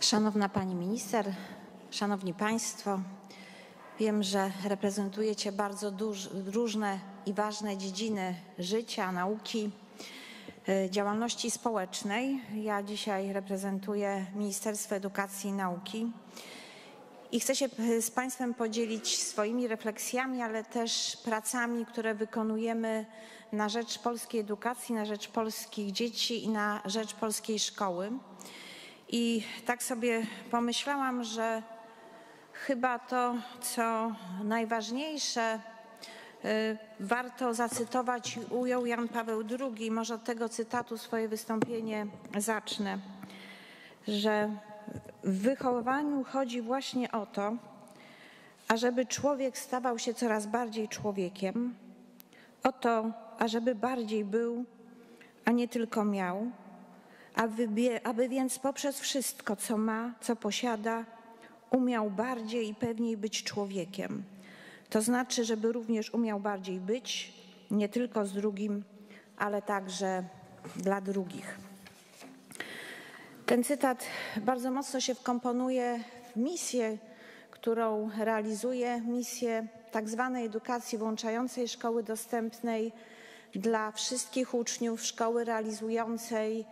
Szanowna Pani Minister, Szanowni Państwo, wiem, że reprezentujecie bardzo duż, różne i ważne dziedziny życia, nauki, y, działalności społecznej. Ja dzisiaj reprezentuję Ministerstwo Edukacji i Nauki i chcę się z Państwem podzielić swoimi refleksjami, ale też pracami, które wykonujemy na rzecz polskiej edukacji, na rzecz polskich dzieci i na rzecz polskiej szkoły. I tak sobie pomyślałam, że chyba to, co najważniejsze, y, warto zacytować, ujął Jan Paweł II. Może od tego cytatu swoje wystąpienie zacznę, że w wychowywaniu chodzi właśnie o to, ażeby człowiek stawał się coraz bardziej człowiekiem, o to, ażeby bardziej był, a nie tylko miał, aby, aby więc poprzez wszystko, co ma, co posiada, umiał bardziej i pewniej być człowiekiem. To znaczy, żeby również umiał bardziej być, nie tylko z drugim, ale także dla drugich. Ten cytat bardzo mocno się wkomponuje w misję, którą realizuje, misję tak zwanej edukacji włączającej szkoły dostępnej dla wszystkich uczniów, szkoły realizującej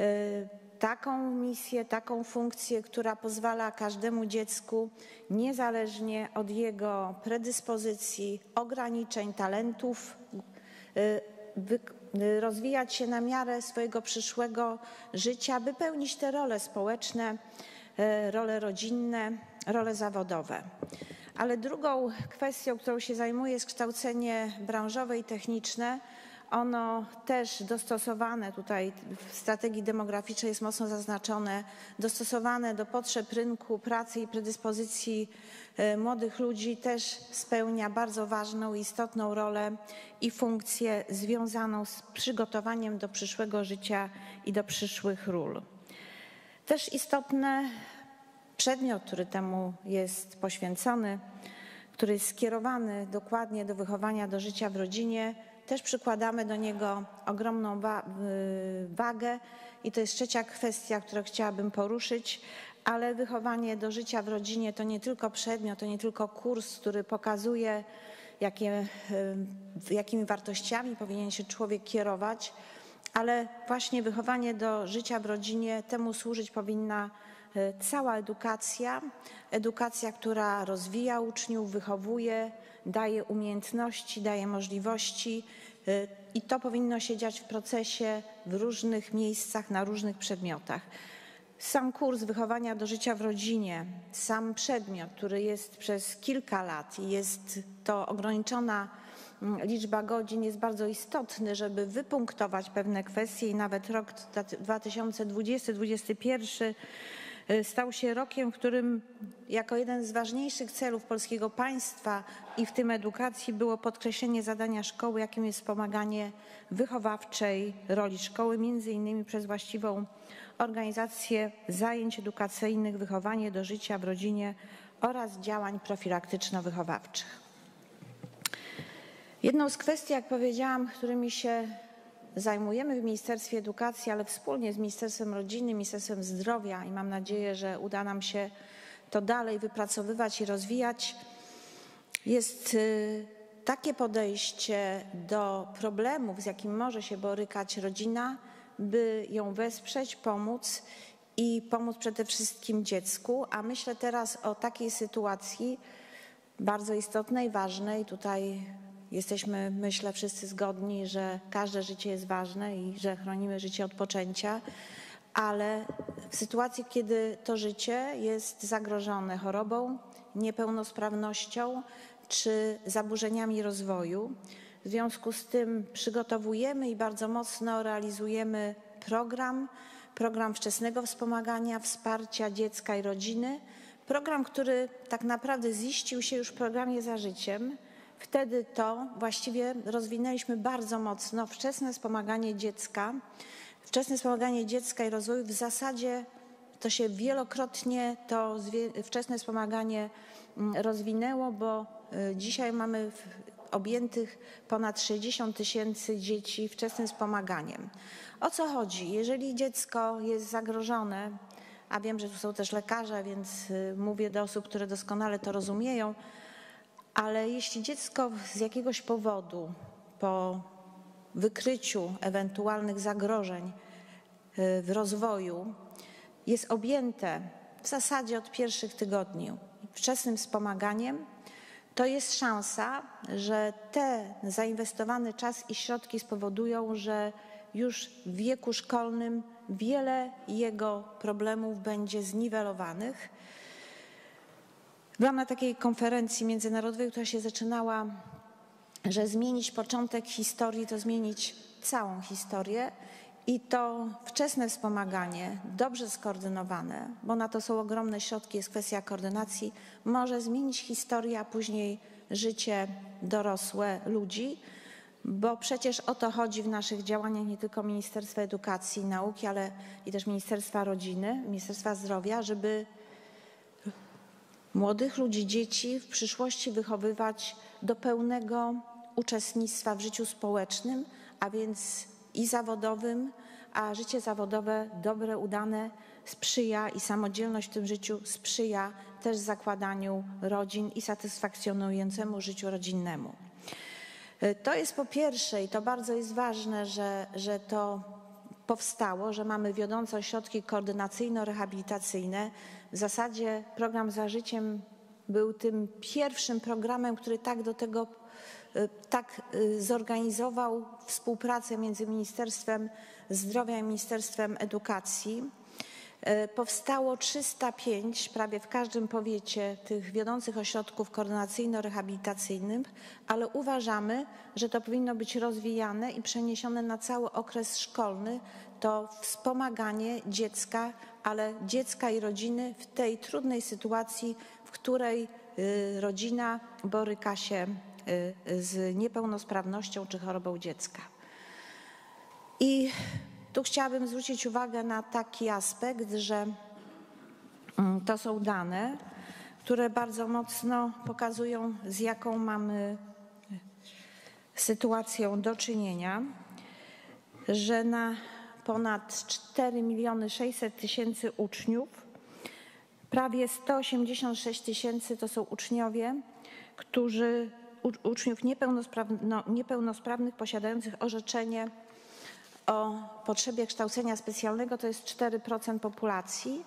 y, taką misję, taką funkcję, która pozwala każdemu dziecku, niezależnie od jego predyspozycji, ograniczeń, talentów, y, y, rozwijać się na miarę swojego przyszłego życia, by pełnić te role społeczne, role rodzinne, role zawodowe. Ale drugą kwestią, którą się zajmuję, jest kształcenie branżowe i techniczne. Ono też dostosowane tutaj w strategii demograficznej jest mocno zaznaczone, dostosowane do potrzeb rynku pracy i predyspozycji e, młodych ludzi też spełnia bardzo ważną istotną rolę i funkcję związaną z przygotowaniem do przyszłego życia i do przyszłych ról. Też istotne przedmiot, który temu jest poświęcony, który jest skierowany dokładnie do wychowania do życia w rodzinie, też przykładamy do niego ogromną y, wagę i to jest trzecia kwestia, którą chciałabym poruszyć, ale wychowanie do życia w rodzinie to nie tylko przedmiot, to nie tylko kurs, który pokazuje, jakie, y, jakimi wartościami powinien się człowiek kierować, ale właśnie wychowanie do życia w rodzinie temu służyć powinna y, cała edukacja, edukacja, która rozwija uczniów, wychowuje, daje umiejętności, daje możliwości y, i to powinno się dziać w procesie w różnych miejscach, na różnych przedmiotach. Sam kurs wychowania do życia w rodzinie, sam przedmiot, który jest przez kilka lat i jest to ograniczona mm, liczba godzin, jest bardzo istotny, żeby wypunktować pewne kwestie i nawet rok 2020-2021 Y, stał się rokiem, w którym jako jeden z ważniejszych celów polskiego państwa i w tym edukacji było podkreślenie zadania szkoły, jakim jest wspomaganie wychowawczej roli szkoły, między innymi przez właściwą organizację zajęć edukacyjnych, wychowanie do życia w rodzinie oraz działań profilaktyczno-wychowawczych. Jedną z kwestii, jak powiedziałam, którymi się zajmujemy w Ministerstwie Edukacji, ale wspólnie z Ministerstwem Rodziny, Ministerstwem Zdrowia i mam nadzieję, że uda nam się to dalej wypracowywać i rozwijać, jest y, takie podejście do problemów, z jakim może się borykać rodzina, by ją wesprzeć, pomóc i pomóc przede wszystkim dziecku. A myślę teraz o takiej sytuacji bardzo istotnej, ważnej. Tutaj Jesteśmy, myślę, wszyscy zgodni, że każde życie jest ważne i że chronimy życie od poczęcia, ale w sytuacji, kiedy to życie jest zagrożone chorobą, niepełnosprawnością czy zaburzeniami rozwoju, w związku z tym przygotowujemy i bardzo mocno realizujemy program, program wczesnego wspomagania, wsparcia dziecka i rodziny. Program, który tak naprawdę ziścił się już w programie Za Życiem Wtedy to właściwie rozwinęliśmy bardzo mocno wczesne wspomaganie dziecka. Wczesne wspomaganie dziecka i rozwoju w zasadzie to się wielokrotnie to wczesne wspomaganie mm, rozwinęło, bo y, dzisiaj mamy objętych ponad 60 tysięcy dzieci wczesnym wspomaganiem. O co chodzi? Jeżeli dziecko jest zagrożone a wiem, że tu są też lekarze, więc y, mówię do osób, które doskonale to rozumieją, ale jeśli dziecko z jakiegoś powodu po wykryciu ewentualnych zagrożeń y, w rozwoju jest objęte w zasadzie od pierwszych tygodni wczesnym wspomaganiem, to jest szansa, że te zainwestowany czas i środki spowodują, że już w wieku szkolnym wiele jego problemów będzie zniwelowanych. Byłam na takiej konferencji międzynarodowej, która się zaczynała, że zmienić początek historii to zmienić całą historię. I to wczesne wspomaganie, dobrze skoordynowane, bo na to są ogromne środki, jest kwestia koordynacji, może zmienić historię, a później życie dorosłe ludzi, bo przecież o to chodzi w naszych działaniach nie tylko Ministerstwa Edukacji i Nauki, ale i też Ministerstwa Rodziny, Ministerstwa Zdrowia, żeby młodych ludzi, dzieci w przyszłości wychowywać do pełnego uczestnictwa w życiu społecznym, a więc i zawodowym, a życie zawodowe dobre, udane sprzyja i samodzielność w tym życiu sprzyja też zakładaniu rodzin i satysfakcjonującemu życiu rodzinnemu. E, to jest po pierwsze i to bardzo jest ważne, że, że to powstało, że mamy wiodące ośrodki koordynacyjno-rehabilitacyjne. W zasadzie program Za Życiem był tym pierwszym programem, który tak do tego Y, tak y, zorganizował współpracę między Ministerstwem Zdrowia i Ministerstwem Edukacji. Y, powstało 305 prawie w każdym powiecie tych wiodących ośrodków koordynacyjno-rehabilitacyjnych, ale uważamy, że to powinno być rozwijane i przeniesione na cały okres szkolny. To wspomaganie dziecka, ale dziecka i rodziny w tej trudnej sytuacji, w której rodzina boryka się Y, z niepełnosprawnością czy chorobą dziecka. I tu chciałabym zwrócić uwagę na taki aspekt, że mm, to są dane, które bardzo mocno pokazują, z jaką mamy sytuacją do czynienia, że na ponad 4 miliony 600 tysięcy uczniów, prawie 186 tysięcy to są uczniowie, którzy uczniów no, niepełnosprawnych posiadających orzeczenie o potrzebie kształcenia specjalnego to jest 4% populacji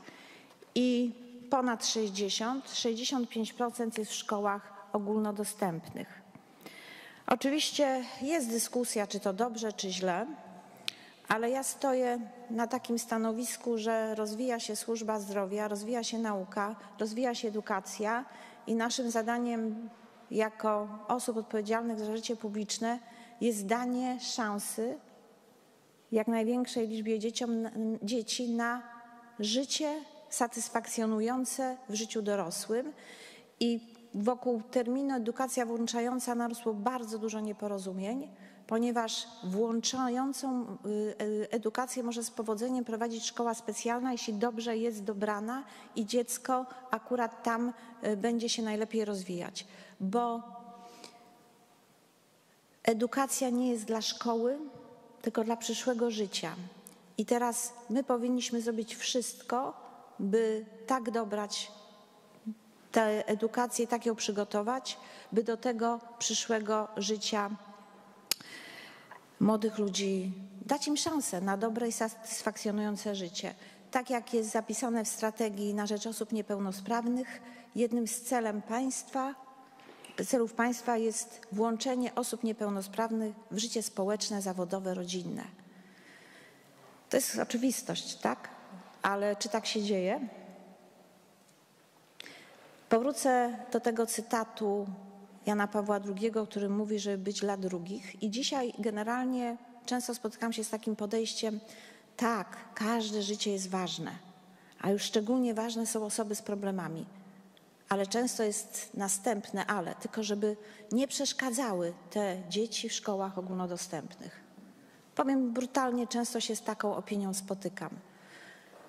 i ponad 60, 65% jest w szkołach ogólnodostępnych. Oczywiście jest dyskusja, czy to dobrze, czy źle, ale ja stoję na takim stanowisku, że rozwija się służba zdrowia, rozwija się nauka, rozwija się edukacja i naszym zadaniem jako osób odpowiedzialnych za życie publiczne jest danie szansy jak największej liczbie dzieciom, dzieci na życie satysfakcjonujące w życiu dorosłym. I wokół terminu edukacja włączająca narosło bardzo dużo nieporozumień, ponieważ włączającą y, y, edukację może z powodzeniem prowadzić szkoła specjalna, jeśli dobrze jest dobrana i dziecko akurat tam y, będzie się najlepiej rozwijać bo edukacja nie jest dla szkoły, tylko dla przyszłego życia. I teraz my powinniśmy zrobić wszystko, by tak dobrać tę edukację, tak ją przygotować, by do tego przyszłego życia młodych ludzi dać im szansę na dobre i satysfakcjonujące życie. Tak jak jest zapisane w strategii na rzecz osób niepełnosprawnych, jednym z celem państwa celów państwa jest włączenie osób niepełnosprawnych w życie społeczne, zawodowe, rodzinne. To jest oczywistość, tak? Ale czy tak się dzieje? Powrócę do tego cytatu Jana Pawła II, który mówi, żeby być dla drugich. I dzisiaj generalnie często spotykam się z takim podejściem, tak, każde życie jest ważne, a już szczególnie ważne są osoby z problemami ale często jest następne ale, tylko żeby nie przeszkadzały te dzieci w szkołach ogólnodostępnych. Powiem brutalnie, często się z taką opinią spotykam.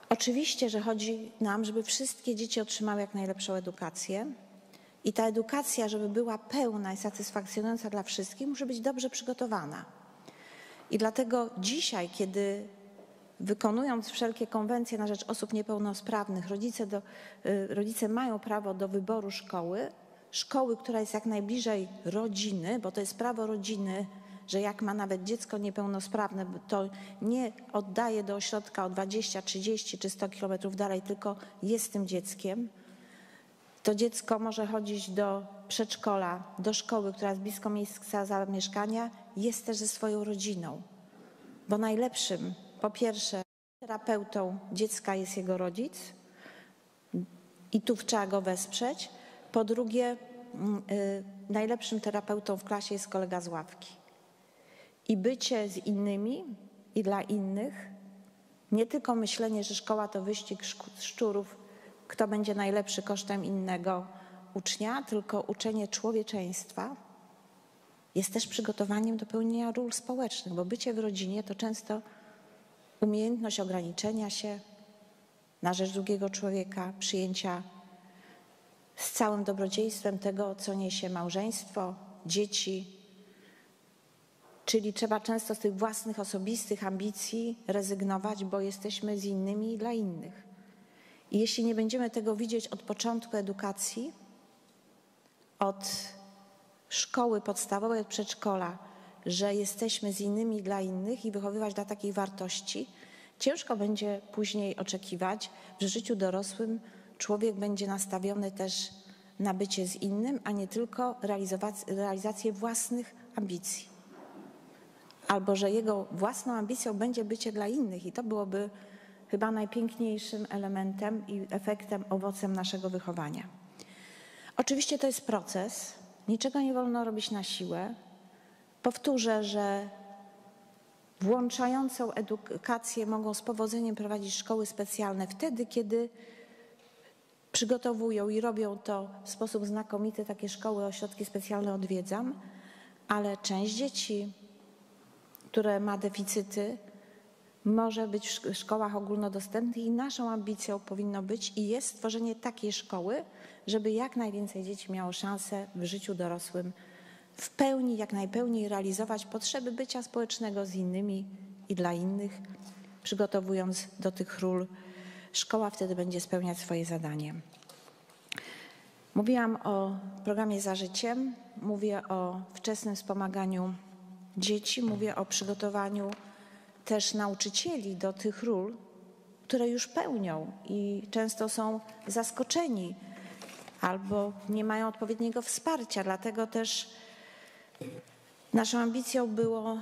Oczywiście, że chodzi nam, żeby wszystkie dzieci otrzymały jak najlepszą edukację i ta edukacja, żeby była pełna i satysfakcjonująca dla wszystkich, musi być dobrze przygotowana. I dlatego dzisiaj, kiedy wykonując wszelkie konwencje na rzecz osób niepełnosprawnych, rodzice, do, y, rodzice mają prawo do wyboru szkoły, szkoły, która jest jak najbliżej rodziny, bo to jest prawo rodziny, że jak ma nawet dziecko niepełnosprawne, to nie oddaje do ośrodka o 20, 30 czy 100 kilometrów dalej, tylko jest tym dzieckiem. To dziecko może chodzić do przedszkola, do szkoły, która jest blisko miejsca zamieszkania, jest też ze swoją rodziną. Bo najlepszym, po pierwsze, terapeutą dziecka jest jego rodzic i tu trzeba go wesprzeć. Po drugie, mm, y, najlepszym terapeutą w klasie jest kolega z ławki. I bycie z innymi i dla innych, nie tylko myślenie, że szkoła to wyścig szczurów, kto będzie najlepszy kosztem innego ucznia, tylko uczenie człowieczeństwa jest też przygotowaniem do pełnienia ról społecznych, bo bycie w rodzinie to często umiejętność ograniczenia się na rzecz drugiego człowieka, przyjęcia z całym dobrodziejstwem tego, co niesie małżeństwo, dzieci. Czyli trzeba często z tych własnych osobistych ambicji rezygnować, bo jesteśmy z innymi dla innych. I jeśli nie będziemy tego widzieć od początku edukacji, od szkoły podstawowej, od przedszkola, że jesteśmy z innymi dla innych i wychowywać dla takich wartości, ciężko będzie później oczekiwać, że w życiu dorosłym człowiek będzie nastawiony też na bycie z innym, a nie tylko realizację własnych ambicji. Albo że jego własną ambicją będzie bycie dla innych i to byłoby chyba najpiękniejszym elementem i efektem, owocem naszego wychowania. Oczywiście to jest proces, niczego nie wolno robić na siłę. Powtórzę, że włączającą edukację mogą z powodzeniem prowadzić szkoły specjalne wtedy, kiedy przygotowują i robią to w sposób znakomity. Takie szkoły, ośrodki specjalne odwiedzam, ale część dzieci, które ma deficyty, może być w szkołach ogólnodostępnych i naszą ambicją powinno być i jest stworzenie takiej szkoły, żeby jak najwięcej dzieci miało szansę w życiu dorosłym w pełni, jak najpełniej realizować potrzeby bycia społecznego z innymi i dla innych, przygotowując do tych ról. Szkoła wtedy będzie spełniać swoje zadanie. Mówiłam o programie Za Życiem, mówię o wczesnym wspomaganiu dzieci, mówię o przygotowaniu też nauczycieli do tych ról, które już pełnią i często są zaskoczeni albo nie mają odpowiedniego wsparcia. Dlatego też naszą ambicją było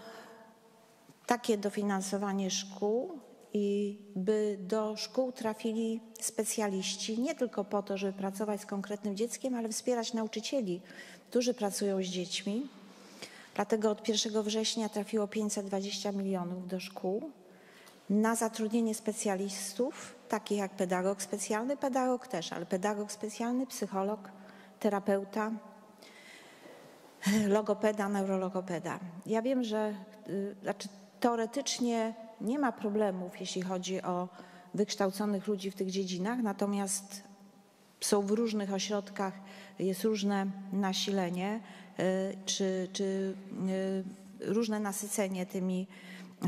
takie dofinansowanie szkół i by do szkół trafili specjaliści, nie tylko po to, żeby pracować z konkretnym dzieckiem, ale wspierać nauczycieli, którzy pracują z dziećmi. Dlatego od 1 września trafiło 520 milionów do szkół na zatrudnienie specjalistów, takich jak pedagog specjalny, pedagog też, ale pedagog specjalny, psycholog, terapeuta, logopeda, neurologopeda. Ja wiem, że y, znaczy, teoretycznie nie ma problemów, jeśli chodzi o wykształconych ludzi w tych dziedzinach, natomiast są w różnych ośrodkach, jest różne nasilenie y, czy, czy y, różne nasycenie tymi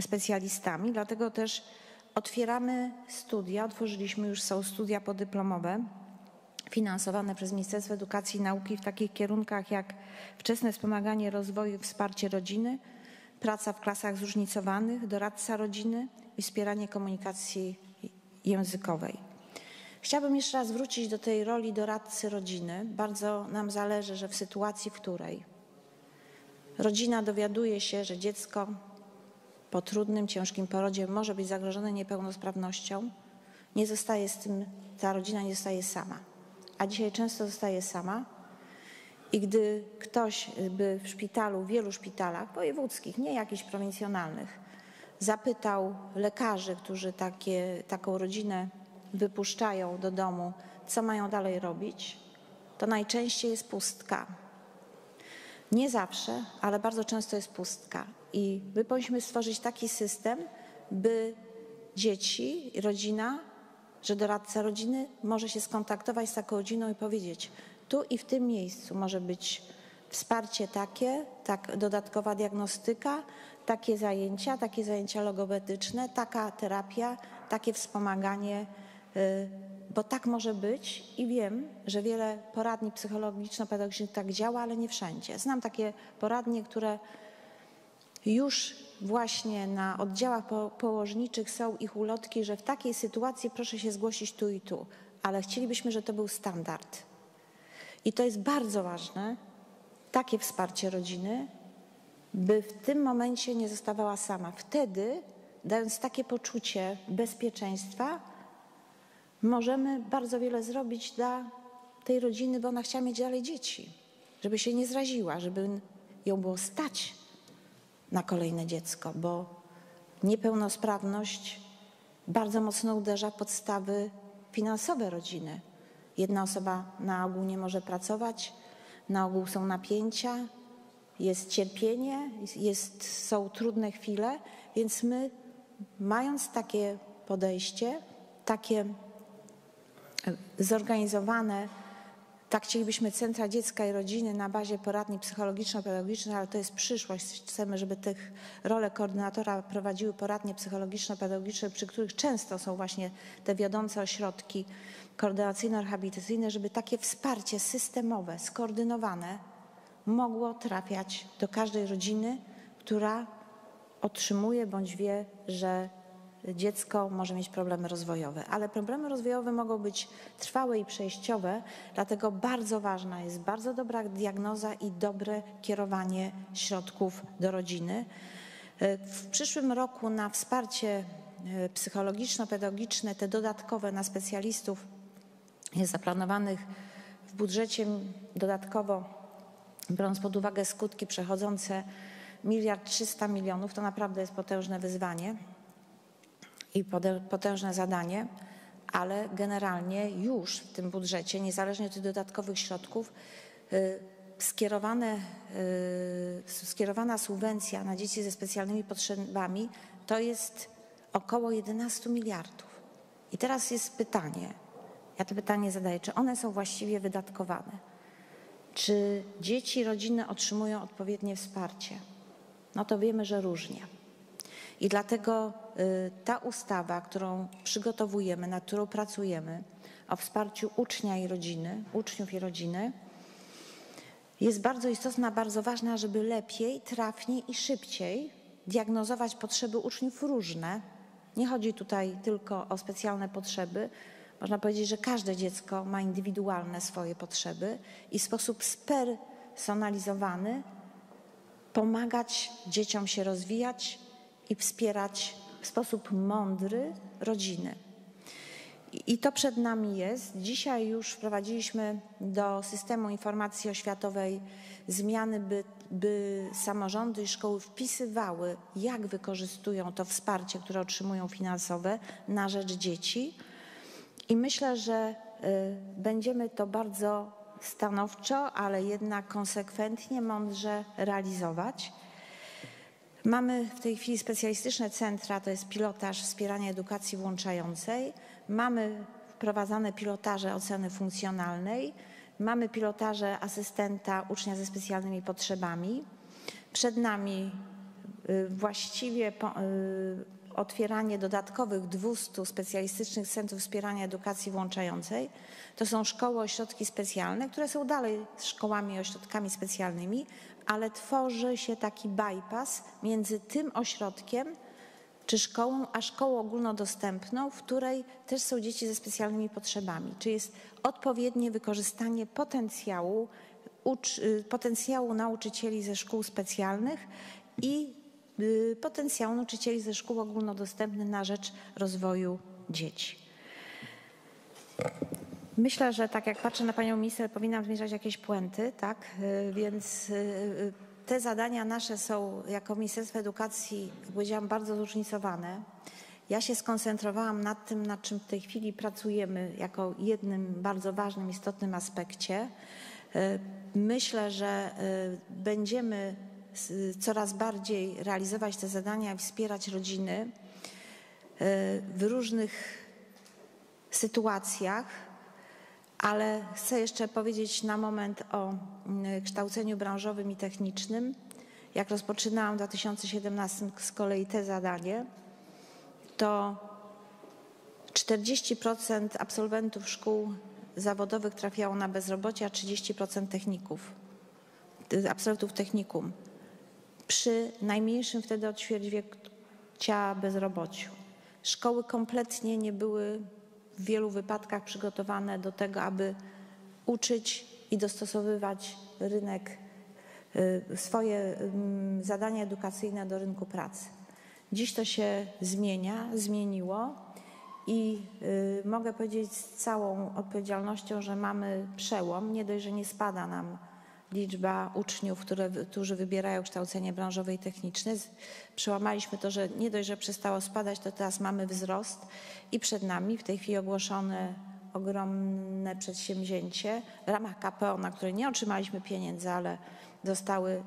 specjalistami, dlatego też otwieramy studia, otworzyliśmy już, są studia podyplomowe finansowane przez Ministerstwo Edukacji i Nauki w takich kierunkach jak wczesne wspomaganie rozwoju i wsparcie rodziny, praca w klasach zróżnicowanych, doradca rodziny i wspieranie komunikacji językowej. Chciałabym jeszcze raz wrócić do tej roli doradcy rodziny. Bardzo nam zależy, że w sytuacji, w której rodzina dowiaduje się, że dziecko po trudnym, ciężkim porodzie może być zagrożone niepełnosprawnością, nie zostaje z tym, ta rodzina nie zostaje sama. A dzisiaj często zostaje sama. I gdy ktoś by w szpitalu, w wielu szpitalach wojewódzkich, nie jakichś prowincjonalnych, zapytał lekarzy, którzy takie, taką rodzinę wypuszczają do domu, co mają dalej robić, to najczęściej jest pustka. Nie zawsze, ale bardzo często jest pustka. I my powinniśmy stworzyć taki system, by dzieci, rodzina, że doradca rodziny może się skontaktować z taką rodziną i powiedzieć, tu i w tym miejscu może być wsparcie takie, tak, dodatkowa diagnostyka, takie zajęcia, takie zajęcia logopedyczne, taka terapia, takie wspomaganie, y, bo tak może być i wiem, że wiele poradni psychologiczno-pedagogicznych tak działa, ale nie wszędzie. Znam takie poradnie, które już właśnie na oddziałach położniczych są ich ulotki, że w takiej sytuacji proszę się zgłosić tu i tu, ale chcielibyśmy, żeby to był standard. I to jest bardzo ważne, takie wsparcie rodziny, by w tym momencie nie zostawała sama. Wtedy, dając takie poczucie bezpieczeństwa, możemy bardzo wiele zrobić dla tej rodziny, bo ona chciała mieć dalej dzieci, żeby się nie zraziła, żeby ją było stać na kolejne dziecko, bo niepełnosprawność bardzo mocno uderza w podstawy finansowe rodziny. Jedna osoba na ogół nie może pracować, na ogół są napięcia, jest cierpienie, jest, są trudne chwile, więc my, mając takie podejście, takie e, zorganizowane, tak chcielibyśmy Centra Dziecka i Rodziny na bazie poradni psychologiczno-pedagogicznych, ale to jest przyszłość. Chcemy, żeby tych rolę koordynatora prowadziły poradnie psychologiczno-pedagogiczne, przy których często są właśnie te wiodące ośrodki koordynacyjno-rehabilitacyjne, żeby takie wsparcie systemowe, skoordynowane mogło trafiać do każdej rodziny, która otrzymuje bądź wie, że dziecko może mieć problemy rozwojowe. Ale problemy rozwojowe mogą być trwałe i przejściowe, dlatego bardzo ważna jest bardzo dobra diagnoza i dobre kierowanie środków do rodziny. W przyszłym roku na wsparcie e, psychologiczno-pedagogiczne, te dodatkowe na specjalistów jest zaplanowanych w budżecie dodatkowo, biorąc pod uwagę skutki przechodzące miliard trzysta milionów, to naprawdę jest potężne wyzwanie i potężne zadanie, ale generalnie już w tym budżecie, niezależnie od tych dodatkowych środków, y, skierowane, y, skierowana subwencja na dzieci ze specjalnymi potrzebami to jest około 11 miliardów. I teraz jest pytanie, ja to pytanie zadaję, czy one są właściwie wydatkowane? Czy dzieci, rodziny otrzymują odpowiednie wsparcie? No to wiemy, że różnie. I dlatego y, ta ustawa, którą przygotowujemy, nad którą pracujemy, o wsparciu ucznia i rodziny, uczniów i rodziny, jest bardzo istotna, bardzo ważna, żeby lepiej, trafniej i szybciej diagnozować potrzeby uczniów różne. Nie chodzi tutaj tylko o specjalne potrzeby, można powiedzieć, że każde dziecko ma indywidualne swoje potrzeby i w sposób spersonalizowany pomagać dzieciom się rozwijać i wspierać w sposób mądry rodziny. I to przed nami jest. Dzisiaj już wprowadziliśmy do systemu informacji oświatowej zmiany, by, by samorządy i szkoły wpisywały, jak wykorzystują to wsparcie, które otrzymują finansowe na rzecz dzieci i myślę, że y, będziemy to bardzo stanowczo, ale jednak konsekwentnie, mądrze realizować. Mamy w tej chwili specjalistyczne centra, to jest pilotaż wspierania edukacji włączającej. Mamy wprowadzane pilotaże oceny funkcjonalnej. Mamy pilotaże asystenta ucznia ze specjalnymi potrzebami. Przed nami y, właściwie y, otwieranie dodatkowych 200 specjalistycznych centrów wspierania edukacji włączającej. To są szkoły, ośrodki specjalne, które są dalej szkołami i ośrodkami specjalnymi, ale tworzy się taki bypass między tym ośrodkiem czy szkołą, a szkołą ogólnodostępną, w której też są dzieci ze specjalnymi potrzebami. Czy jest odpowiednie wykorzystanie potencjału, potencjału nauczycieli ze szkół specjalnych i Y, potencjału nauczycieli ze szkół ogólnodostępnych na rzecz rozwoju dzieci. Myślę, że tak jak patrzę na panią minister, powinnam zmierzać jakieś puenty, tak? Y, więc y, te zadania nasze są jako Ministerstwo Edukacji, jak powiedziałam, bardzo zróżnicowane. Ja się skoncentrowałam nad tym, nad czym w tej chwili pracujemy, jako jednym bardzo ważnym, istotnym aspekcie. Myślę, że będziemy coraz bardziej realizować te zadania i wspierać rodziny w różnych sytuacjach, Ale chcę jeszcze powiedzieć na moment o mm, kształceniu branżowym i technicznym. Jak rozpoczynałam w 2017 z kolei te zadanie, to 40% absolwentów szkół zawodowych trafiało na bezrobocie, a 30% techników, absolwentów technikum przy najmniejszym wtedy od ćwierćwiecia bezrobociu. Szkoły kompletnie nie były w wielu wypadkach przygotowane do tego, aby uczyć i dostosowywać rynek, y, swoje mm, zadania edukacyjne do rynku pracy. Dziś to się zmienia, zmieniło i y, mogę powiedzieć z całą odpowiedzialnością, że mamy przełom. Nie dość, że nie spada nam liczba uczniów, które, którzy wybierają kształcenie branżowe i techniczne. Przełamaliśmy to, że nie dość, że przestało spadać, to teraz mamy wzrost i przed nami w tej chwili ogłoszone ogromne przedsięwzięcie w ramach KPO, na które nie otrzymaliśmy pieniędzy, ale zostały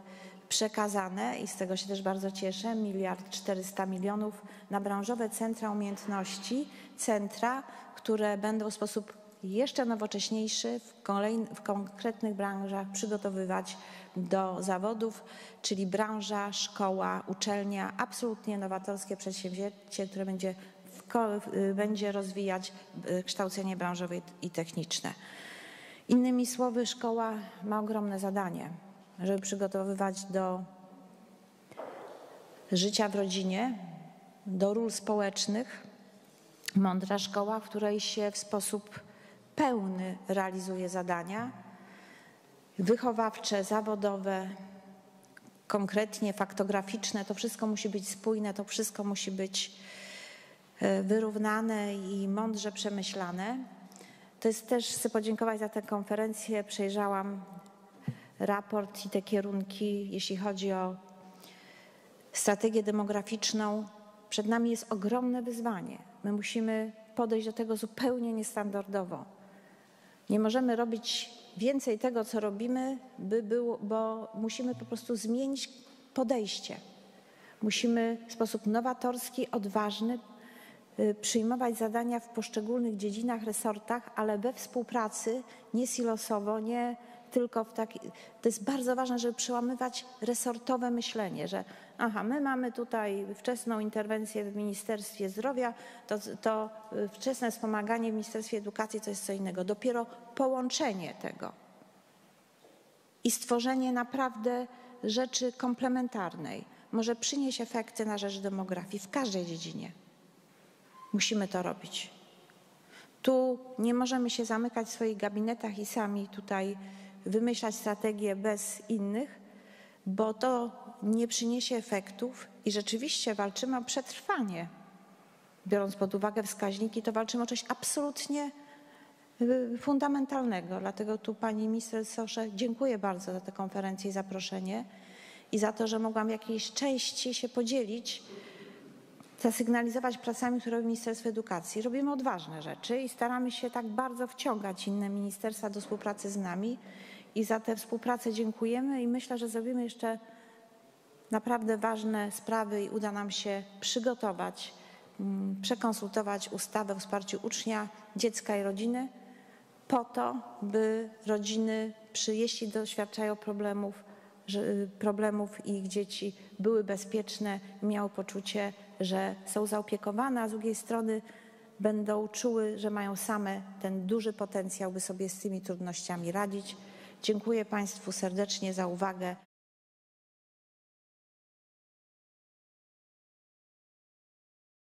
przekazane i z tego się też bardzo cieszę, miliard 400 milionów na branżowe centra umiejętności, centra, które będą w sposób jeszcze nowocześniejszy w, w konkretnych branżach przygotowywać do zawodów, czyli branża, szkoła, uczelnia, absolutnie nowatorskie przedsięwzięcie, które będzie, w, będzie rozwijać y, kształcenie branżowe i techniczne. Innymi słowy, szkoła ma ogromne zadanie, żeby przygotowywać do życia w rodzinie, do ról społecznych. Mądra szkoła, w której się w sposób pełny realizuje zadania wychowawcze, zawodowe, konkretnie faktograficzne. To wszystko musi być spójne, to wszystko musi być e, wyrównane i mądrze przemyślane. To jest też, chcę podziękować za tę konferencję. Przejrzałam raport i te kierunki, jeśli chodzi o strategię demograficzną. Przed nami jest ogromne wyzwanie. My musimy podejść do tego zupełnie niestandardowo. Nie możemy robić więcej tego, co robimy, by było, bo musimy po prostu zmienić podejście. Musimy w sposób nowatorski, odważny y, przyjmować zadania w poszczególnych dziedzinach, resortach, ale we współpracy, nie silosowo, nie tylko w taki. To jest bardzo ważne, żeby przełamywać resortowe myślenie, że aha, my mamy tutaj wczesną interwencję w Ministerstwie Zdrowia, to, to y, wczesne wspomaganie w Ministerstwie Edukacji to jest co innego. Dopiero połączenie tego i stworzenie naprawdę rzeczy komplementarnej może przynieść efekty na rzecz demografii w każdej dziedzinie. Musimy to robić. Tu nie możemy się zamykać w swoich gabinetach i sami tutaj wymyślać strategie bez innych, bo to nie przyniesie efektów i rzeczywiście walczymy o przetrwanie. Biorąc pod uwagę wskaźniki, to walczymy o coś absolutnie y, fundamentalnego. Dlatego tu pani minister Sosze dziękuję bardzo za tę konferencję i zaproszenie i za to, że mogłam w jakiejś części się podzielić, zasygnalizować pracami, które robi Ministerstwo Edukacji. Robimy odważne rzeczy i staramy się tak bardzo wciągać inne ministerstwa do współpracy z nami i za tę współpracę dziękujemy i myślę, że zrobimy jeszcze naprawdę ważne sprawy i uda nam się przygotować, mm, przekonsultować ustawę o wsparciu ucznia, dziecka i rodziny po to, by rodziny, przy, jeśli doświadczają problemów, problemów ich dzieci były bezpieczne, miały poczucie, że są zaopiekowane, a z drugiej strony będą czuły, że mają same ten duży potencjał, by sobie z tymi trudnościami radzić. Dziękuję Państwu serdecznie za uwagę.